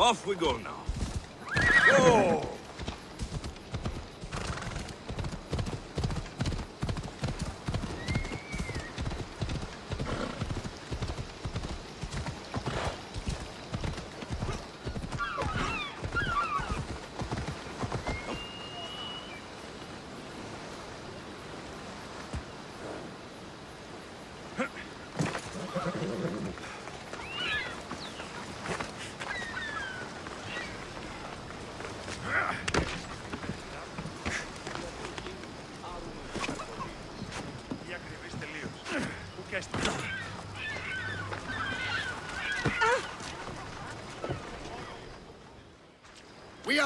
Off we go now. Go!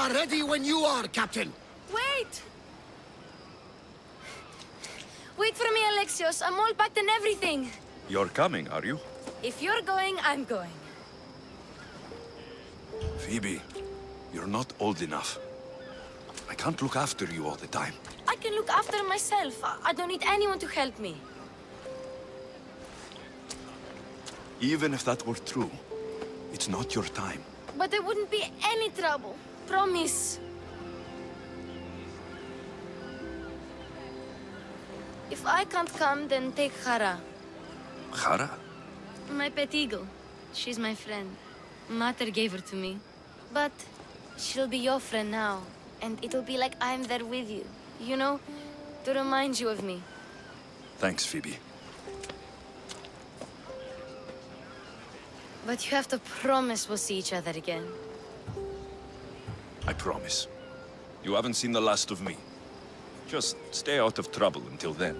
Are ready when you are, Captain. Wait! Wait for me, Alexios. I'm all packed and everything. You're coming, are you? If you're going, I'm going. Phoebe, you're not old enough. I can't look after you all the time. I can look after myself. I- I don't need anyone to help me. Even if that were true, it's not your time. But there wouldn't be any trouble. Promise. If I can't come, then take Hara, Hara? my pet eagle. She's my friend. Mater gave her to me. But she'll be your friend now, and it'll be like I'm there with you. You know, to remind you of me. Thanks, Phoebe. But you have to promise we'll see each other again. I promise. You haven't seen the last of me. Just stay out of trouble until then.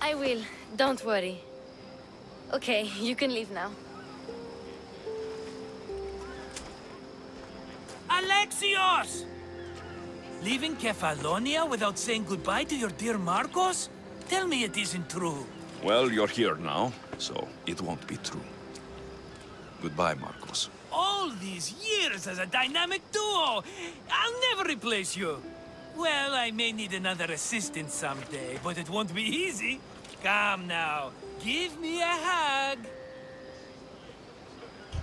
I will. Don't worry. Okay, you can leave now. Alexios! Leaving Kefalonia without saying goodbye to your dear Markos? Tell me it isn't true. Well, you're here now, so it won't be true. Goodbye, Markos. All these years as a dynamic duo! I'll never replace you! Well, I may need another assistant someday, but it won't be easy. Come now, give me a hug.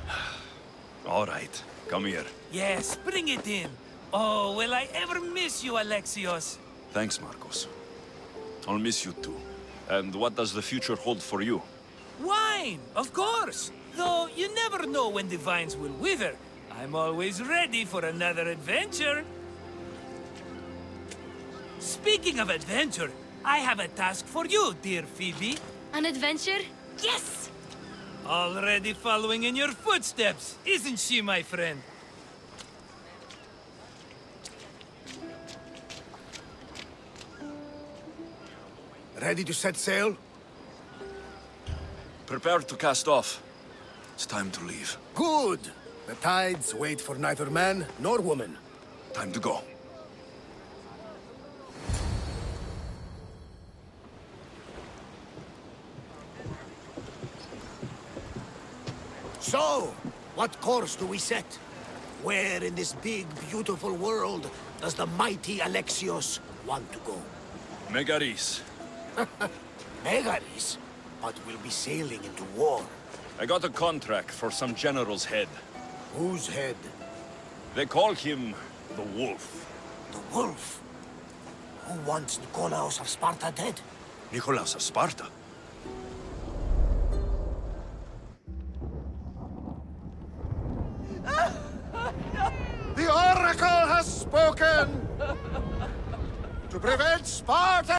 All right, come here. Yes, bring it in. Oh, will I ever miss you, Alexios? Thanks, Markos. I'll miss you too. And what does the future hold for you? Wine, of course. Though you never know when the vines will wither. I'm always ready for another adventure. Speaking of adventure, I have a task for you, dear Phoebe. An adventure? Yes! Already following in your footsteps, isn't she, my friend? Ready to set sail? Prepare to cast off. It's time to leave. Good. The tides wait for neither man nor woman. Time to go. So, what course do we set? Where in this big, beautiful world does the mighty Alexios want to go? Megaris. Megaris? But we'll be sailing into war. I got a contract for some general's head. Whose head? They call him the Wolf. The wolf? Who wants Nikolaos of Sparta dead? Nikolaos of Sparta. The Oracle has spoken! to prevent Sparta